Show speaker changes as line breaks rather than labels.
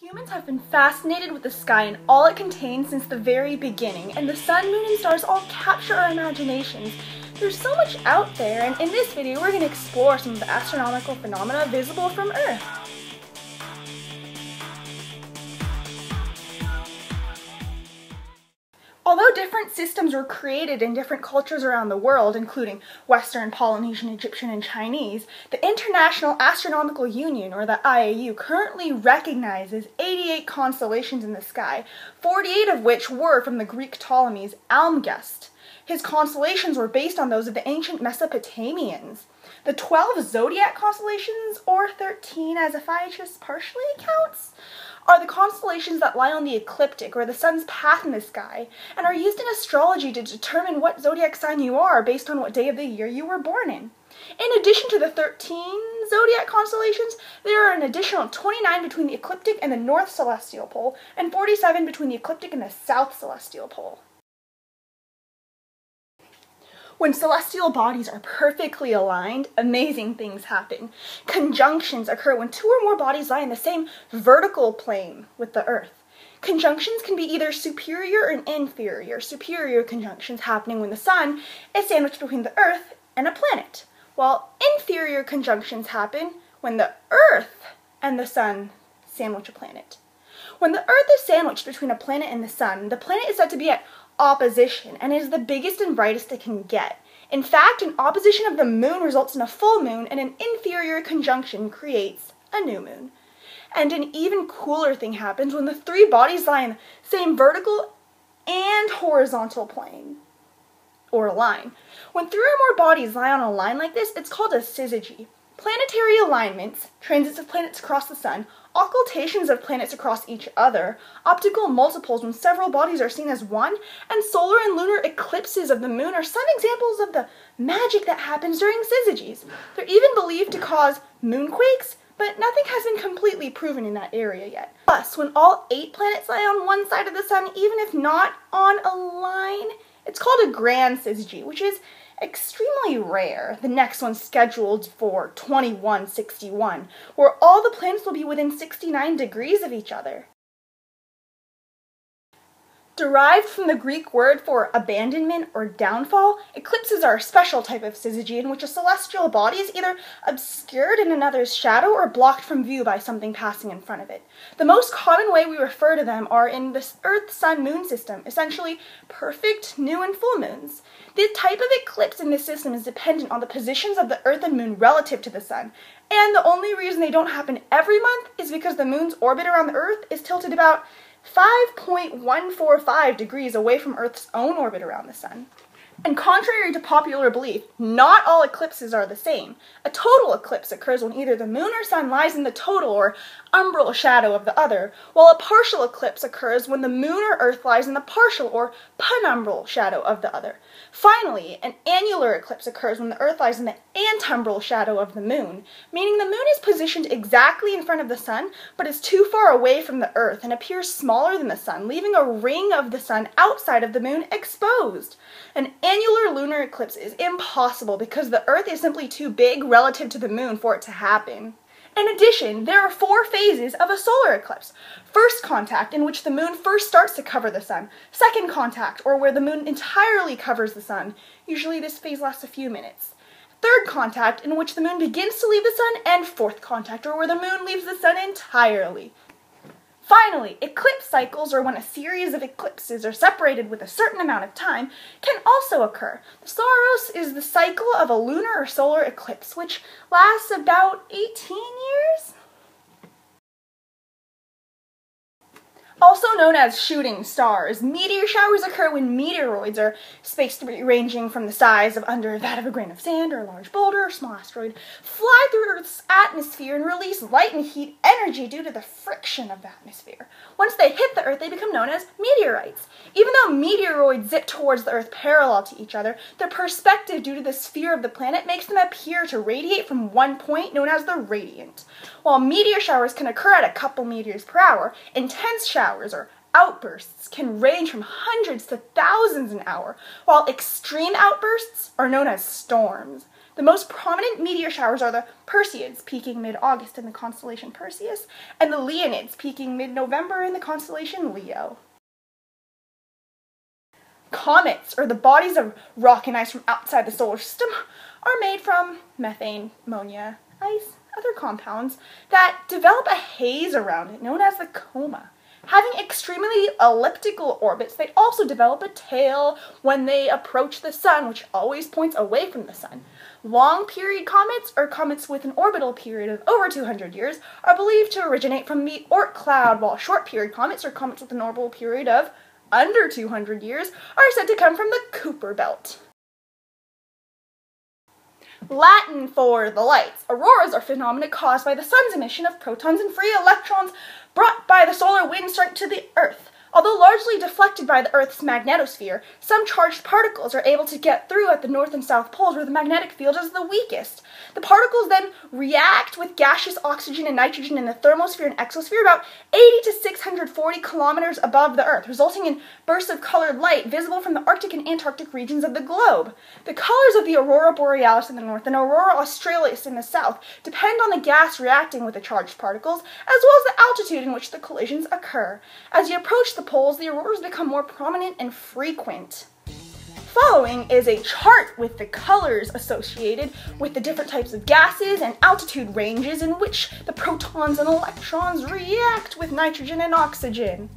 Humans have been fascinated with the sky and all it contains since the very beginning, and the sun, moon, and stars all capture our imaginations. There's so much out there, and in this video we're going to explore some of the astronomical phenomena visible from Earth. Although different systems were created in different cultures around the world, including Western, Polynesian, Egyptian, and Chinese, the International Astronomical Union, or the IAU, currently recognizes 88 constellations in the sky, 48 of which were from the Greek Ptolemy's Almagest. His constellations were based on those of the ancient Mesopotamians. The 12 zodiac constellations, or 13 as Ophiuchus partially counts, are the constellations that lie on the ecliptic or the sun's path in the sky and are used in astrology to determine what zodiac sign you are based on what day of the year you were born in. In addition to the 13 zodiac constellations, there are an additional 29 between the ecliptic and the north celestial pole and 47 between the ecliptic and the south celestial pole. When celestial bodies are perfectly aligned, amazing things happen. Conjunctions occur when two or more bodies lie in the same vertical plane with the Earth. Conjunctions can be either superior and inferior. Superior conjunctions happening when the Sun is sandwiched between the Earth and a planet, while inferior conjunctions happen when the Earth and the Sun sandwich a planet. When the Earth is sandwiched between a planet and the Sun, the planet is said to be at opposition and is the biggest and brightest it can get. In fact, an opposition of the moon results in a full moon, and an inferior conjunction creates a new moon. And an even cooler thing happens when the three bodies lie in the same vertical and horizontal plane or a line. When three or more bodies lie on a line like this, it's called a syzygy. Planetary alignments, transits of planets across the sun, occultations of planets across each other, optical multiples when several bodies are seen as one, and solar and lunar eclipses of the moon are some examples of the magic that happens during syzygies. They're even believed to cause moonquakes, but nothing has been completely proven in that area yet. Plus, when all eight planets lie on one side of the sun, even if not on a line, it's called a grand syzygy, which is extremely rare. The next one scheduled for 2161, where all the planets will be within 69 degrees of each other. Derived from the Greek word for abandonment or downfall, eclipses are a special type of syzygy in which a celestial body is either obscured in another's shadow or blocked from view by something passing in front of it. The most common way we refer to them are in the Earth Sun Moon system, essentially perfect, new, and full moons. The type of eclipse in this system is dependent on the positions of the Earth and Moon relative to the Sun, and the only reason they don't happen every month is because the Moon's orbit around the Earth is tilted about 5.145 degrees away from Earth's own orbit around the Sun. And contrary to popular belief, not all eclipses are the same. A total eclipse occurs when either the moon or sun lies in the total or umbral shadow of the other, while a partial eclipse occurs when the moon or earth lies in the partial or penumbral shadow of the other. Finally, an annular eclipse occurs when the earth lies in the antumbral shadow of the moon, meaning the moon is positioned exactly in front of the sun, but is too far away from the earth and appears smaller than the sun, leaving a ring of the sun outside of the moon exposed. An annular lunar eclipse is impossible because the Earth is simply too big relative to the moon for it to happen. In addition, there are four phases of a solar eclipse. First contact, in which the moon first starts to cover the sun. Second contact, or where the moon entirely covers the sun. Usually this phase lasts a few minutes. Third contact, in which the moon begins to leave the sun. And fourth contact, or where the moon leaves the sun entirely. Finally, eclipse cycles, or when a series of eclipses are separated with a certain amount of time, can also occur. The Saros is the cycle of a lunar or solar eclipse, which lasts about 18 years? Also known as shooting stars, meteor showers occur when meteoroids are spaced ranging from the size of under that of a grain of sand or a large boulder or small asteroid, fly through Earth's atmosphere and release light and heat energy due to the friction of the atmosphere. Once they hit the Earth, they become known as meteorites. Even though meteoroids zip towards the Earth parallel to each other, their perspective due to the sphere of the planet makes them appear to radiate from one point known as the radiant. While meteor showers can occur at a couple meteors per hour, intense showers showers or outbursts can range from hundreds to thousands an hour, while extreme outbursts are known as storms. The most prominent meteor showers are the Perseids, peaking mid-August in the constellation Perseus, and the Leonids, peaking mid-November in the constellation Leo. Comets, or the bodies of rock and ice from outside the solar system, are made from methane, ammonia, ice, other compounds that develop a haze around it known as the coma. Having extremely elliptical orbits, they also develop a tail when they approach the sun, which always points away from the sun. Long period comets, or comets with an orbital period of over 200 years, are believed to originate from the Oort cloud, while short period comets, or comets with an orbital period of under 200 years, are said to come from the Kuiper belt. Latin for the lights. Auroras are phenomena caused by the sun's emission of protons and free electrons brought by the solar wind strike to the Earth. Although largely deflected by the Earth's magnetosphere, some charged particles are able to get through at the north and south poles where the magnetic field is the weakest. The particles then react with gaseous oxygen and nitrogen in the thermosphere and exosphere about 80 to 640 kilometers above the Earth, resulting in bursts of colored light visible from the Arctic and Antarctic regions of the globe. The colors of the aurora borealis in the north and aurora australis in the south depend on the gas reacting with the charged particles, as well as the altitude in which the collisions occur. As you approach the the poles, the auroras become more prominent and frequent. Following is a chart with the colors associated with the different types of gases and altitude ranges in which the protons and electrons react with nitrogen and oxygen.